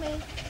me.